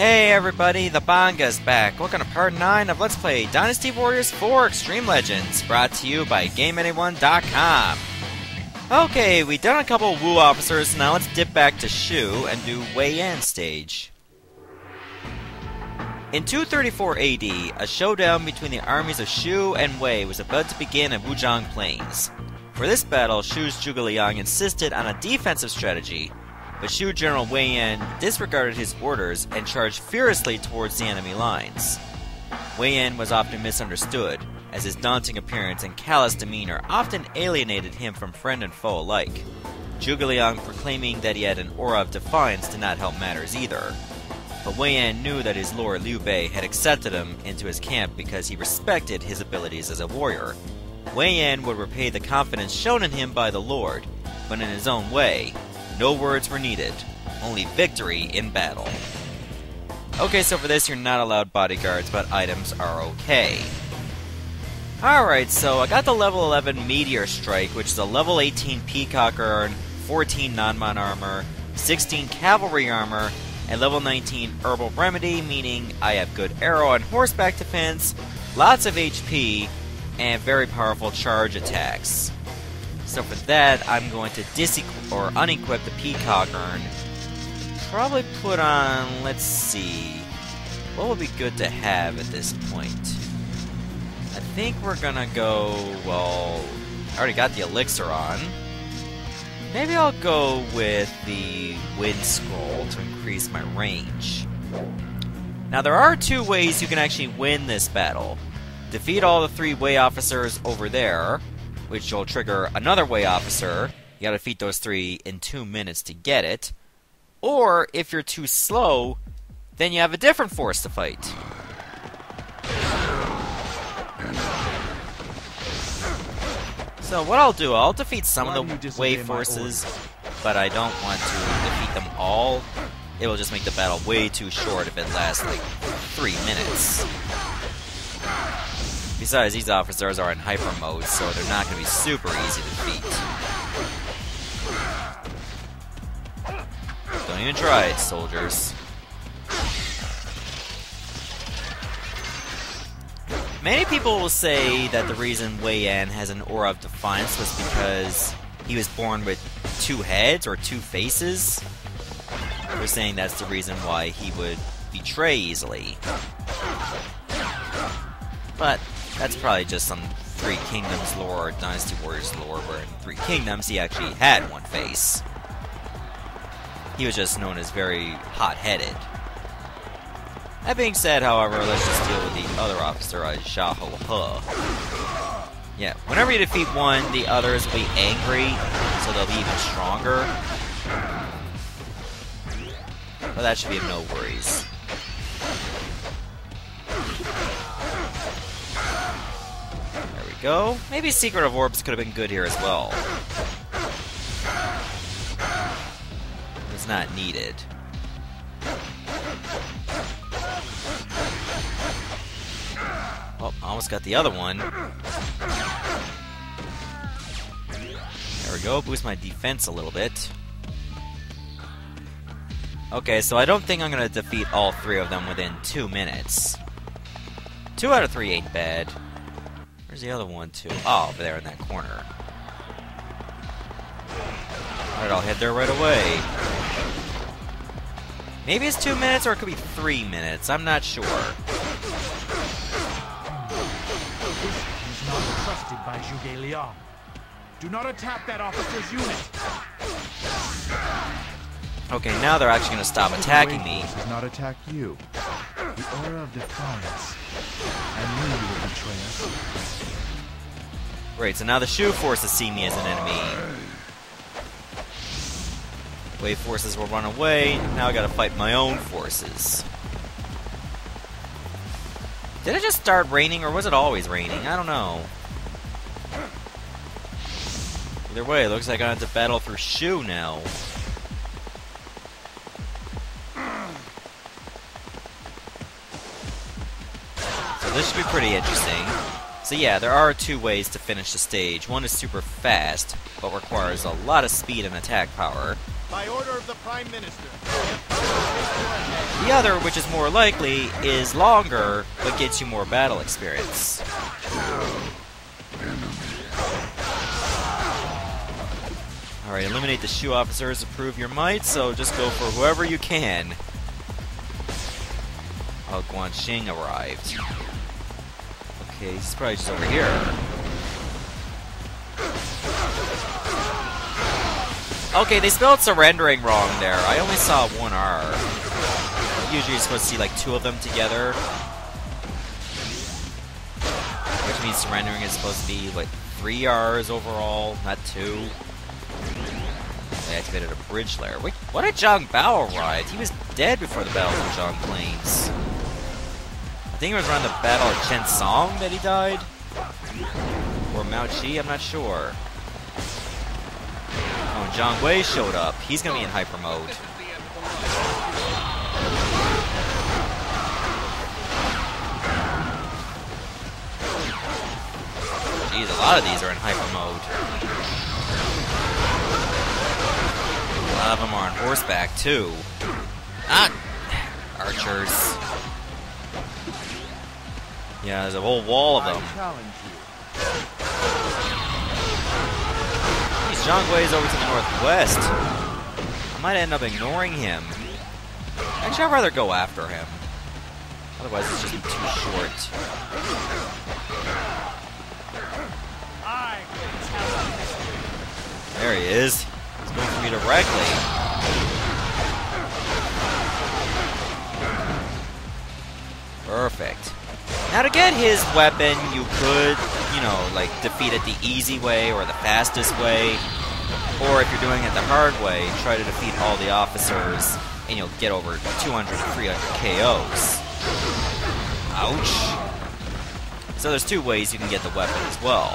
Hey everybody, the Bangaa's back. Welcome to part 9 of Let's Play Dynasty Warriors 4 Xtreme Legends, brought to you by GameAnyone.com. Okay, we've done a couple Wu officers, now let's dip back to Shu and do Wei Yan stage. In 234 AD, a showdown between the armies of Shu and Wei was about to begin at Wuzhang Plains. For this battle, Shu's Zhuge Liang insisted on a defensive strategy, but Shu General Wei Yan disregarded his orders and charged furiously towards the enemy lines. Wei Yan was often misunderstood, as his daunting appearance and callous demeanor often alienated him from friend and foe alike. Zhuge Liang proclaiming that he had an aura of defiance did not help matters either. But Wei Yan knew that his lord Liu Bei had accepted him into his camp because he respected his abilities as a warrior. Wei Yan would repay the confidence shown in him by the lord, but in his own way, no words were needed, only victory in battle. Okay, so for this, you're not allowed bodyguards, but items are okay. Alright, so I got the level 11 Meteor Strike, which is a level 18 Peacock Urn, 14 Nanman armor, 16 Cavalry armor, and level 19 Herbal Remedy, meaning I have good arrow and horseback defense, lots of HP, and very powerful charge attacks. So for that, I'm going to disequip or unequip the Peacock Urn. Probably put on, let's see, what would be good to have at this point? I think we're gonna go, well, I already got the Elixir on. Maybe I'll go with the Wind Scroll to increase my range. Now there are two ways you can actually win this battle. Defeat all the three Wei officers over there, which will trigger another Wei officer. You gotta defeat those three in two minutes to get it. Or, if you're too slow, then you have a different force to fight. So what I'll do, I'll defeat some Why of the my forces, but I don't want to defeat them all. It will just make the battle way too short if it lasts like three minutes. Besides, these officers are in hyper mode, so they're not going to be super easy to beat. Don't even try it, soldiers. Many people will say that the reason Wei Yan has an aura of defiance was because he was born with two heads or two faces. They're saying that's the reason why he would betray easily. But that's probably just some Three Kingdoms lore or Dynasty Warriors lore where in Three Kingdoms he actually had one face. He was just known as very hot-headed. That being said, however, let's just deal with the other officer, uh, Xiahou He. Yeah, whenever you defeat one, the others will be angry, so they'll be even stronger. But that should be of no worries. Go. Maybe Secret of Orbs could have been good here as well. It's not needed. Oh, almost got the other one. There we go, boost my defense a little bit. Okay, so I don't think I'm gonna defeat all three of them within two minutes. Two out of three ain't bad. Where's the other one, too? Oh, over there in that corner. Alright, I'll head there right away. Maybe it's two minutes, or it could be three minutes. I'm not sure. He's not trusted by Zhuge Liang. Do not attack that officer's unit. Okay, now they're actually gonna stop attacking me. Does not attack you. Aura of defiance. I knew you would betray us. Great, so now the Shu forces see me as an enemy. Wei forces will run away. Now I gotta fight my own forces. Did it just start raining, or was it always raining? I don't know. Either way, it looks like I have to battle through Shu now. So this should be pretty interesting. So yeah, there are two ways to finish the stage. One is super fast, but requires a lot of speed and attack power. By order of the Prime Minister. The The other, which is more likely, is longer, but gets you more battle experience. Alright, eliminate the Shu officers to prove your might, so just go for whoever you can. Oh, Guan Xing arrived. Okay, he's probably just over here. Okay, they spelled surrendering wrong there. I only saw one R. Usually you're supposed to see like two of them together. Which means surrendering is supposed to be like three R's overall, not two. They activated a bridge layer. Wait, what did Zhang Bao arrive? He was dead before the Battle of Zhang Plains. I think it was around the Battle of Chencang that he died. Or Mao Chi, I'm not sure. Oh, Jiang Wei showed up. He's gonna be in hyper mode. Jeez, a lot of these are in hyper mode. A lot of them are on horseback, too. Ah! Archers. Yeah, there's a whole wall of them. Jiang Wei is over to the northwest. I might end up ignoring him. Actually, I'd rather go after him. Otherwise, it's just too short. There he is. He's going for me directly. Perfect. Now to get his weapon, you could, you know, like defeat it the easy way or the fastest way. Or if you're doing it the hard way, try to defeat all the officers and you'll get over 200 to 300 KOs. Ouch. So there's two ways you can get the weapon as well.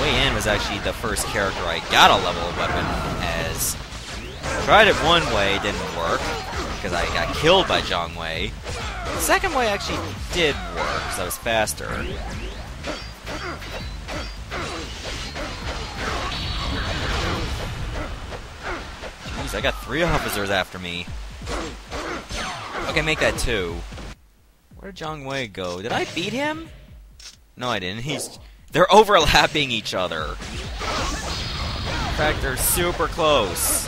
Wei Yan was actually the first character I got a level weapon as. Tried it one way, didn't work, because I got killed by Jiang Wei. The second way actually did work, because I was faster. Jeez, I got three officers after me. Okay, make that two. Where did Jiang Wei go? Did I beat him? No, I didn't. He's... They're overlapping each other. In fact, they're super close.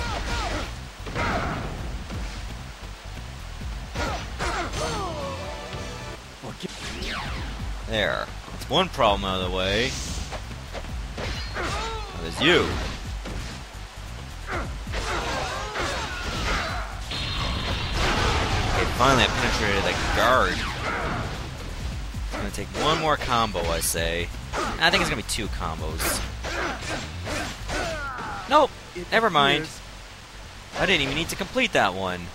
There. That's one problem out of the way. There's you. Okay, finally I penetrated that guard. It's gonna take one more combo, I say. I think it's gonna be two combos. Nope, never mind. I didn't even need to complete that one.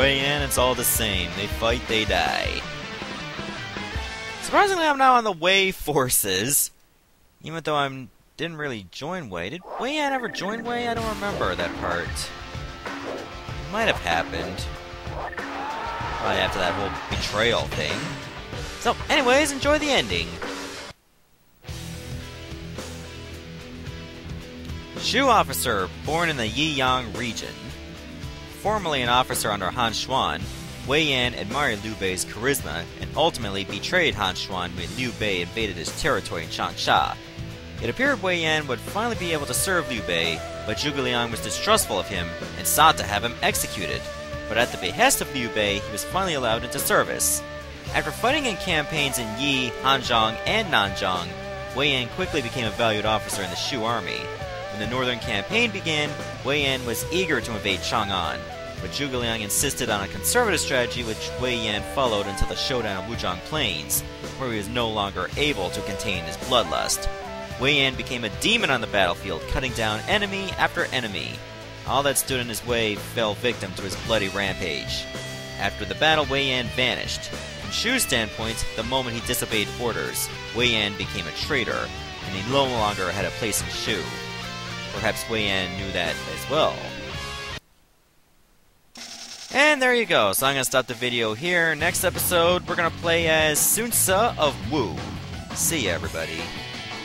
Wei Yan, it's all the same. They fight, they die. Surprisingly, I'm now on the Wei forces. Even though I didn't really join Wei. Did Wei Yan ever join Wei? I don't remember that part. It might have happened. Probably after that whole betrayal thing. So, anyways, enjoy the ending. Shu officer, born in the Yiyang region. Formerly an officer under Han Xuan, Wei Yan admired Liu Bei's charisma and ultimately betrayed Han Xuan when Liu Bei invaded his territory in Changsha. It appeared Wei Yan would finally be able to serve Liu Bei, but Zhuge Liang was distrustful of him and sought to have him executed. But at the behest of Liu Bei, he was finally allowed into service. After fighting in campaigns in Yi, Hanzhong, and Nanzhong, Wei Yan quickly became a valued officer in the Shu army. The northern campaign began, Wei Yan was eager to invade Chang'an, but Zhuge Liang insisted on a conservative strategy which Wei Yan followed until the showdown of Wuzhang Plains, where he was no longer able to contain his bloodlust. Wei Yan became a demon on the battlefield, cutting down enemy after enemy. All that stood in his way fell victim to his bloody rampage. After the battle, Wei Yan vanished. From Shu's standpoint, the moment he disobeyed orders, Wei Yan became a traitor, and he no longer had a place in Shu. Perhaps Wei Yan knew that as well. And there you go. So I'm going to stop the video here. Next episode, we're going to play as Sun Ce of Wu. See ya, everybody.